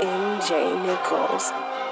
MJ Nichols.